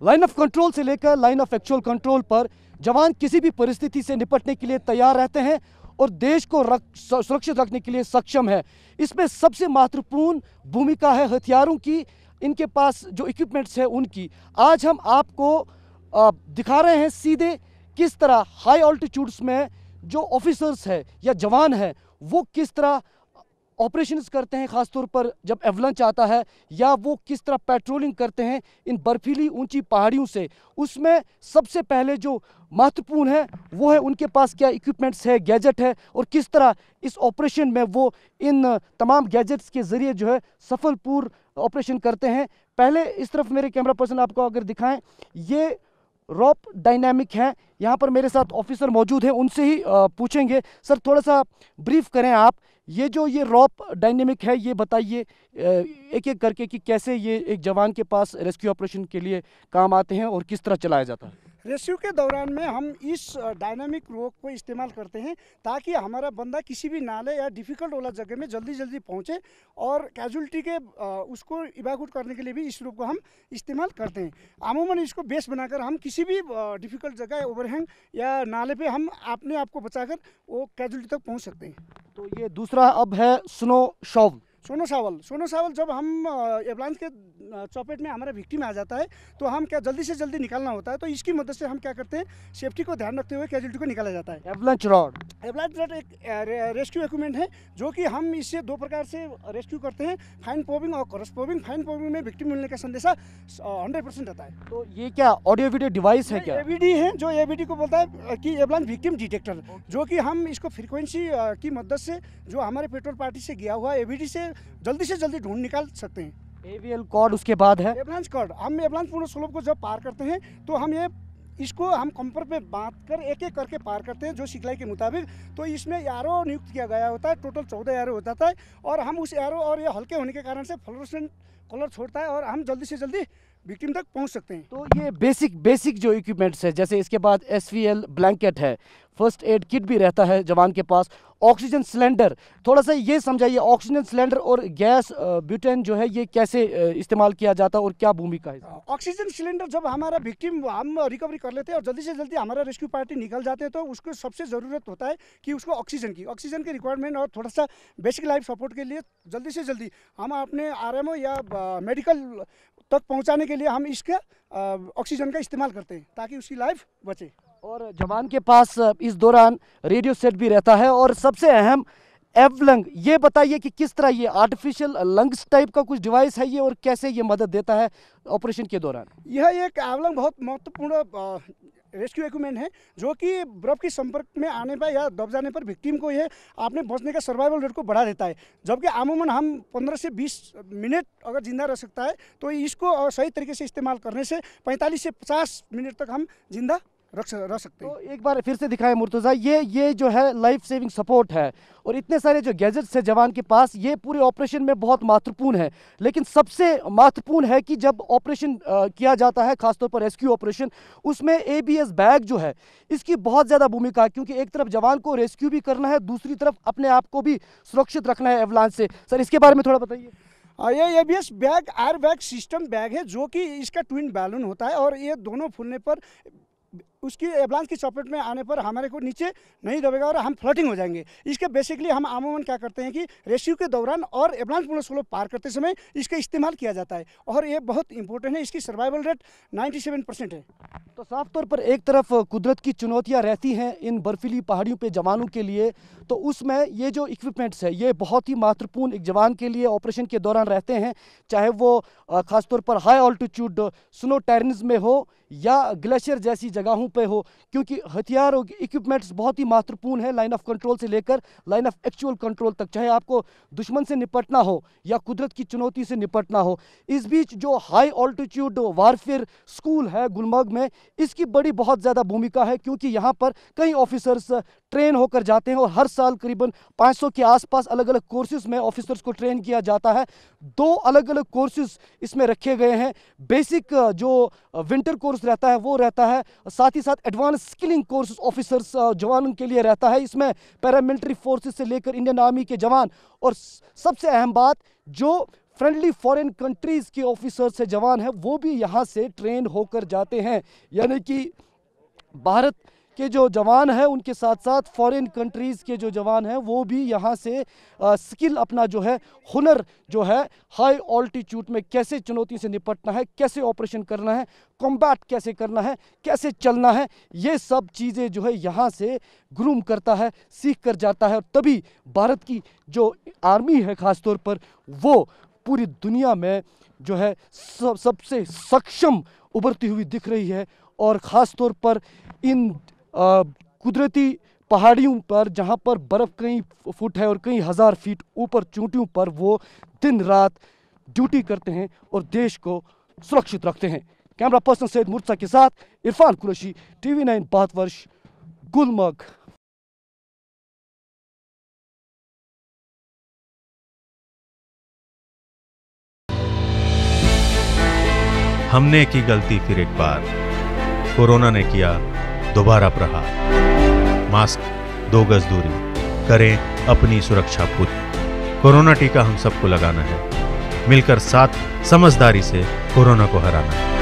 Line of control से लेकर line of actual control पर जवान किसी भी परिस्थिति से निपटने के लिए तैयार रहते हैं और देश को रख, सुरक्षित रखने के लिए सक्षम है। इसमें सबसे महत्वपूर्ण भूमिका है हथियारों की इनके पास जो इक्विपमेंट्स है उनकी। आज हम आपको दिखा रहे हैं सीधे किस तरह हाई ऑल्टीट्यूड्स में जो ऑफिसर्स है या जवान है वो किस तरह ऑपरेशंस करते हैं, ख़ासतौर पर जब एवलंच आता है, या वो किस तरह पेट्रोलिंग करते हैं इन बर्फीली ऊँची पहाड़ियों से। उसमें सबसे पहले जो महत्वपूर्ण है, वो है उनके पास क्या इक्विपमेंट्स है गैजेट है, और किस तरह इस ऑपरेशन में वो इन तमाम गैजेट्स के ज़रिए जो है सफलपूर्ण ऑपरेशन करते हैं। पहले इस तरफ़ मेरे कैमरा पर्सन आपको अगर दिखाएँ, ये रॉप डायनामिक हैं। यहाँ पर मेरे साथ ऑफिसर मौजूद हैं, उनसे ही पूछेंगे। सर थोड़ा सा ब्रीफ करें आप, ये जो ये रॉप डायनेमिक है, ये बताइए एक एक करके कि कैसे ये एक जवान के पास रेस्क्यू ऑपरेशन के लिए काम आते हैं और किस तरह चलाया जाता है? रेस्क्यू के दौरान में हम इस डायनामिक रोक को इस्तेमाल करते हैं ताकि हमारा बंदा किसी भी नाले या डिफ़िकल्ट वाला जगह में जल्दी जल्दी पहुँचे और कैजुअलिटी के उसको इवाकुट करने के लिए भी इस रूप को हम इस्तेमाल करते हैं। अमूमन इसको बेस बनाकर हम किसी भी डिफ़िकल्ट जगह, ओवरहैंग या नाले पर हम अपने आप को बचाकर वो कैजुअलिटी तक पहुँच सकते हैं। तो ये दूसरा अब है स्नो शॉव। सोनो सावल सोनो सावल जब हम एवलांस के चौपेट में हमारा विक्टिम आ जाता है तो हम क्या जल्दी से जल्दी निकालना होता है तो इसकी मदद से हम क्या करते हैं सेफ्टी को ध्यान रखते हुए कैजुअलिटी को निकाला जाता है। एवलांच रॉड एवलांच रॉड एक रेस्क्यू इक्विपमेंट है जो कि हम इससे दो प्रकार से रेस्क्यू करते हैं फाइन पोबिंग और क्रॉस पोबिंग फाइन पोबिंग में विक्टिम मिलने का संदेशा हंड्रेड परसेंट आता है। तो ये क्या ऑडियो वीडियो डिवाइस है क्या? एवीडी है जो एवीडी को बोलता है कि एवलांच विक्टिम डिटेक्टर जो कि हम इसको फ्रिक्वेंसी की मदद से जो हमारे पेट्रोल पार्टी से गया हुआ एवीडी से जल्दी से जल्दी ढूंढ निकाल सकते हैं। एवीएल कोड उसके बाद है? एवलांच कोड हम एवलांच पूर्ण स्लोप को जब पार करते हैं तो हम ये इसको हम कंपर पे बाँध कर एक एक करके पार करते हैं जो सिखलाई के मुताबिक। तो इसमें एरो नियुक्त किया गया होता है, टोटल चौदह एरो होता था और हम उस एरो और ये हल्के होने के कारण से फ्लोरोसेंट कलर छोड़ता है और हम जल्दी से जल्दी विक्टिम तक पहुँच सकते हैं। तो ये बेसिक बेसिक जो इक्विपमेंट्स है जैसे इसके बाद एसवीएल ब्लैंकेट है फ़र्स्ट एड किट भी रहता है जवान के पास ऑक्सीजन सिलेंडर थोड़ा सा ये समझाइए ऑक्सीजन सिलेंडर और गैस ब्यूटेन जो है ये कैसे इस्तेमाल किया जाता है और क्या भूमिका है? ऑक्सीजन सिलेंडर जब हमारा विक्टिम हम रिकवरी कर लेते हैं और जल्दी से जल्दी हमारा रेस्क्यू पार्टी निकल जाते हैं तो उसको सबसे ज़रूरत होता है कि उसको ऑक्सीजन की। ऑक्सीजन की रिक्वायरमेंट और थोड़ा सा बेसिक लाइफ सपोर्ट के लिए जल्दी से जल्दी हम अपने आर या मेडिकल तक पहुँचाने के लिए हम इसके ऑक्सीजन का इस्तेमाल करते हैं ताकि उसकी लाइफ बचे। और जवान के पास इस दौरान रेडियो सेट भी रहता है और सबसे अहम एव लंग ये बताइए कि किस तरह ये आर्टिफिशियल लंग्स टाइप का कुछ डिवाइस है ये और कैसे ये मदद देता है ऑपरेशन के दौरान? यह एक एवलंग बहुत महत्वपूर्ण रेस्क्यू इक्विपमेंट है, जो कि बर्फ़ के संपर्क में आने पर या दब जाने पर विक्टिम को यह आपने बचने का सर्वाइवल रेट को बढ़ा देता है। जबकि अमूमन हम 15 से 20 मिनट अगर ज़िंदा रह सकता है तो इसको सही तरीके से इस्तेमाल करने से 45 से 50 मिनट तक हम ज़िंदा रख रह सकते हैं। तो एक बार फिर से दिखाएँ मुर्तज़ा ये ये जो है लाइफ सेविंग सपोर्ट है और इतने सारे जो गैजेट्स है जवान के पास ये पूरे ऑपरेशन में बहुत महत्वपूर्ण है। लेकिन सबसे महत्वपूर्ण है कि जब ऑपरेशन किया जाता है खासतौर पर रेस्क्यू ऑपरेशन उसमें ए बैग जो है इसकी बहुत ज़्यादा भूमिका है। क्योंकि एक तरफ़ जवान को रेस्क्यू भी करना है दूसरी तरफ़ अपने आप को भी सुरक्षित रखना है एवलांस से। सर इसके बारे में थोड़ा बताइए। ये A B S bag air bag system bag है जो कि इसका ट्विन बैलून होता है और ये दोनों फूलने पर उसकी एवलांस की चॉपलेट में आने पर हमारे को नीचे नहीं दबेगा और हम फ्लोटिंग हो जाएँगे। इसके बेसिकली हम आमूमन क्या करते हैं कि रेस्क्यू के दौरान और एवलांस पूर्ण स्लो पार करते समय इसका इस्तेमाल किया जाता है। और ये बहुत इंपॉर्टेंट है, इसकी सर्वाइवल रेट 97 परसेंट है। तो साफ़ तौर पर एक तरफ़ कुदरत की चुनौतियाँ रहती हैं इन बर्फीली पहाड़ियों पर जवानों के लिए तो उसमें ये जो इक्विपमेंट्स है, ये बहुत ही महत्वपूर्ण एक जवान के लिए ऑपरेशन के दौरान रहते हैं, चाहे वो खासतौर पर हाई ऑल्टीट्यूड स्नो टेरन्स में हो या ग्लेशियर जैसी जगहों पे हो, क्योंकि हथियार और इक्विपमेंट्स बहुत ही महत्वपूर्ण है लाइन ऑफ़ कंट्रोल से लेकर लाइन ऑफ़ एक्चुअल कंट्रोल तक, चाहे आपको दुश्मन से निपटना हो या कुदरत की चुनौती से निपटना हो। इस बीच जो हाई ऑल्टीट्यूड वारफेयर स्कूल है गुलमर्ग में, इसकी बड़ी बहुत ज़्यादा भूमिका है, क्योंकि यहाँ पर कई ऑफिसर्स ट्रेन होकर जाते हैं और हर साल करीबन 500 के आसपास अलग अलग कोर्सेज में ऑफिसर्स को ट्रेन किया जाता है। दो अलग अलग कोर्सेज इसमें रखे गए हैं। बेसिक जो विंटर कोर्स रहता है, वो रहता है साथ ही साथ एडवांस स्किलिंग कोर्स ऑफिसर्स जवानों के लिए रहता है। इसमें पैरामिलिट्री फोर्सेस से लेकर इंडियन आर्मी के जवान और सबसे अहम बात, जो फ्रेंडली फॉरेन कंट्रीज़ के ऑफिसर्स से जवान हैं, वो भी यहाँ से ट्रेन होकर जाते हैं। यानी कि भारत के जो जवान हैं उनके साथ साथ फॉरेन कंट्रीज़ के जो जवान हैं वो भी यहाँ से आ, स्किल अपना जो है हुनर जो है हाई ऑल्टीट्यूड में कैसे चुनौती से निपटना है कैसे ऑपरेशन करना है कॉम्बैट कैसे करना है कैसे चलना है ये सब चीज़ें जो है यहाँ से ग्रूम करता है सीख कर जाता है और तभी भारत की जो आर्मी है ख़ास तौर पर वो पूरी दुनिया में जो है सब सबसे सक्षम उभरती हुई दिख रही है और ख़ास तौर पर इन कुदरती पहाड़ियों पर, जहाँ पर बर्फ़ कई फुट है और कई हज़ार फीट ऊपर चोटियों पर वो दिन रात ड्यूटी करते हैं और देश को सुरक्षित रखते हैं। कैमरा पर्सन सैद मुर्सा के साथ इरफान कुरैशी, टीवी नाइन भारतवर्ष गुलमर्ग। हमने की गलती फिर एक बार। कोरोना ने किया दोबारा प्रहार। मास्क, दो गज दूरी। करें अपनी सुरक्षा पूरी। कोरोना टीका हम सबको लगाना है। मिलकर साथ समझदारी से कोरोना को हराना है।